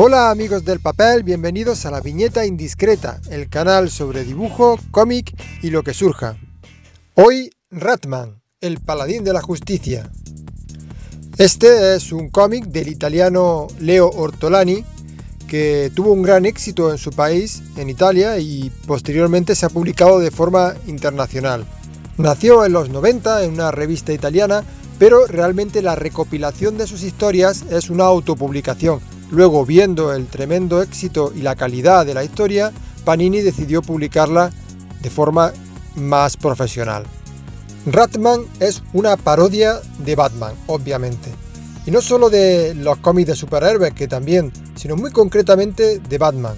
Hola amigos del papel, bienvenidos a la Viñeta Indiscreta, el canal sobre dibujo, cómic y lo que surja. Hoy Ratman, el paladín de la justicia. Este es un cómic del italiano Leo Ortolani que tuvo un gran éxito en su país, en Italia, y posteriormente se ha publicado de forma internacional. Nació en los 90 en una revista italiana, pero realmente la recopilación de sus historias es una autopublicación. Luego, viendo el tremendo éxito y la calidad de la historia, Panini decidió publicarla de forma más profesional. Ratman es una parodia de Batman, obviamente. Y no solo de los cómics de superhéroes, que también, sino muy concretamente de Batman.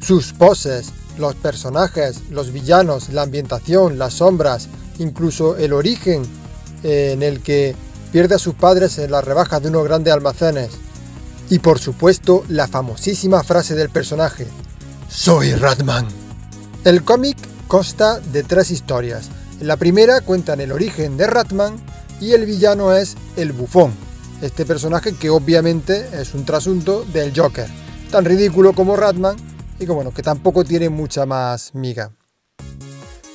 Sus poses, los personajes, los villanos, la ambientación, las sombras, incluso el origen eh, en el que pierde a sus padres en las rebajas de unos grandes almacenes. Y por supuesto la famosísima frase del personaje, Soy Ratman. El cómic consta de tres historias. En la primera cuentan el origen de Ratman y el villano es el bufón, este personaje que obviamente es un trasunto del Joker, tan ridículo como Ratman y que bueno, que tampoco tiene mucha más miga.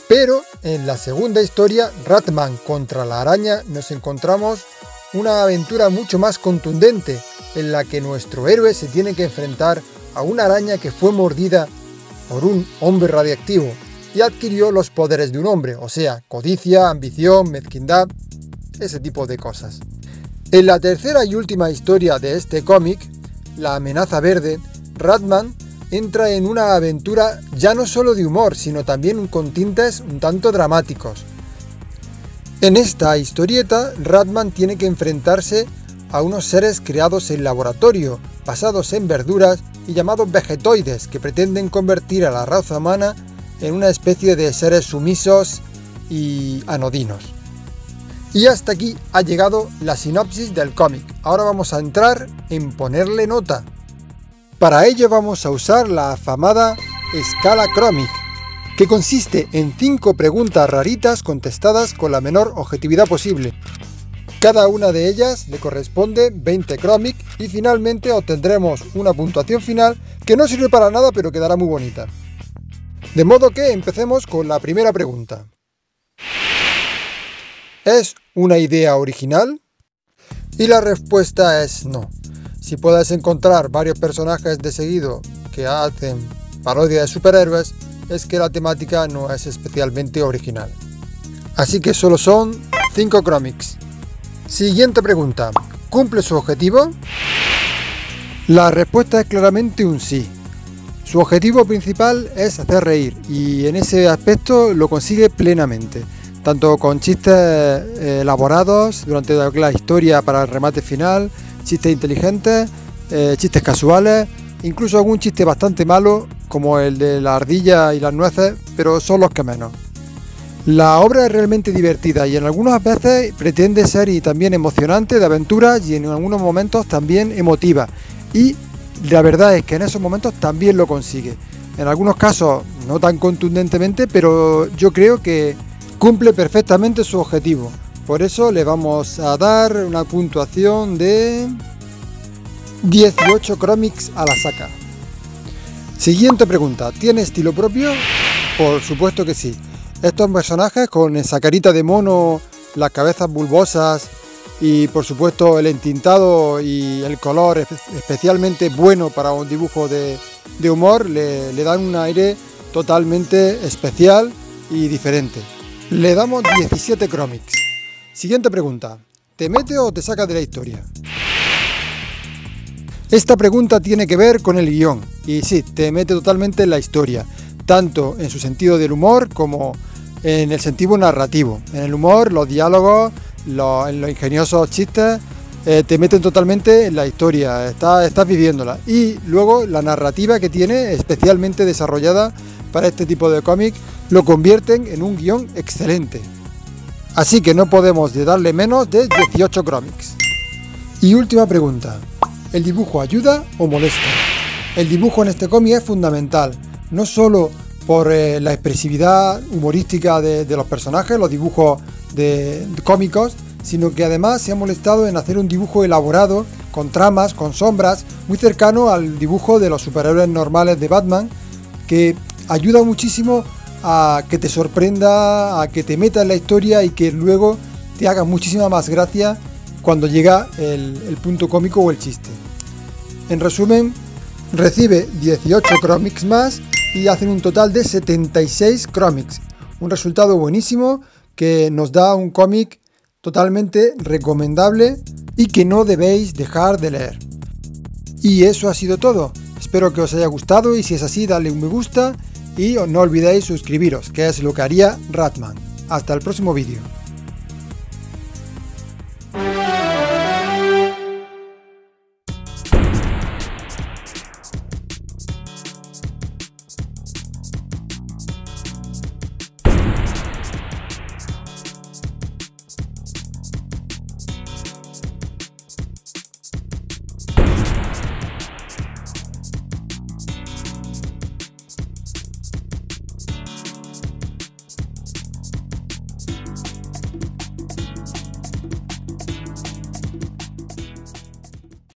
Pero en la segunda historia, Ratman contra la araña, nos encontramos una aventura mucho más contundente en la que nuestro héroe se tiene que enfrentar a una araña que fue mordida por un hombre radiactivo y adquirió los poderes de un hombre, o sea, codicia, ambición, mezquindad, ese tipo de cosas. En la tercera y última historia de este cómic, La amenaza verde, Ratman entra en una aventura ya no solo de humor, sino también con tintes un tanto dramáticos. En esta historieta, Ratman tiene que enfrentarse a unos seres creados en laboratorio, basados en verduras y llamados vegetoides, que pretenden convertir a la raza humana en una especie de seres sumisos y anodinos. Y hasta aquí ha llegado la sinopsis del cómic. Ahora vamos a entrar en ponerle nota. Para ello vamos a usar la afamada escala Chromic, que consiste en 5 preguntas raritas contestadas con la menor objetividad posible. Cada una de ellas le corresponde 20 Chromic y finalmente obtendremos una puntuación final que no sirve para nada pero quedará muy bonita. De modo que empecemos con la primera pregunta. ¿Es una idea original? Y la respuesta es no. Si puedes encontrar varios personajes de seguido que hacen parodia de superhéroes, es que la temática no es especialmente original. Así que solo son 5 cómics. Siguiente pregunta. ¿Cumple su objetivo? La respuesta es claramente un sí. Su objetivo principal es hacer reír y en ese aspecto lo consigue plenamente tanto con chistes eh, elaborados durante la historia para el remate final, chistes inteligentes, eh, chistes casuales, incluso algún chiste bastante malo como el de la ardilla y las nueces, pero son los que menos. La obra es realmente divertida y en algunas veces pretende ser y también emocionante de aventuras y en algunos momentos también emotiva. Y la verdad es que en esos momentos también lo consigue. En algunos casos no tan contundentemente, pero yo creo que cumple perfectamente su objetivo. Por eso le vamos a dar una puntuación de 18 Chromics a la saca. Siguiente pregunta, ¿tiene estilo propio? Por supuesto que sí. Estos personajes con esa carita de mono, las cabezas bulbosas y por supuesto el entintado y el color especialmente bueno para un dibujo de, humor le, dan un aire totalmente especial y diferente. Le damos 17 Chromics. Siguiente pregunta. ¿Te mete o te saca de la historia? Esta pregunta tiene que ver con el guion. Y sí, te mete totalmente en la historia. Tanto en su sentido del humor como en el sentido narrativo. En el humor, los diálogos, los, en los ingeniosos chistes, eh, te meten totalmente en la historia, estás, viviéndola. Y luego la narrativa que tiene, especialmente desarrollada para este tipo de cómic, lo convierten en un guion excelente. Así que no podemos darle menos de 18 cómics. Y última pregunta, ¿el dibujo ayuda o molesta? El dibujo en este cómic es fundamental, no solo por eh, la expresividad humorística de, los personajes, los dibujos cómicos, sino que además se ha molestado en hacer un dibujo elaborado, con tramas, con sombras, muy cercano al dibujo de los superhéroes normales de Batman, que ayuda muchísimo a que te sorprenda, a que te meta en la historia y que luego te haga muchísima más gracia cuando llega el, el punto cómico o el chiste. En resumen, recibe 18 Chromics más y hacen un total de 76 Chromics. Un resultado buenísimo que nos da un cómic totalmente recomendable y que no debéis dejar de leer. Y eso ha sido todo. Espero que os haya gustado y si es así, dale un me gusta y no olvidéis suscribiros, que es lo que haría Ratman. Hasta el próximo vídeo.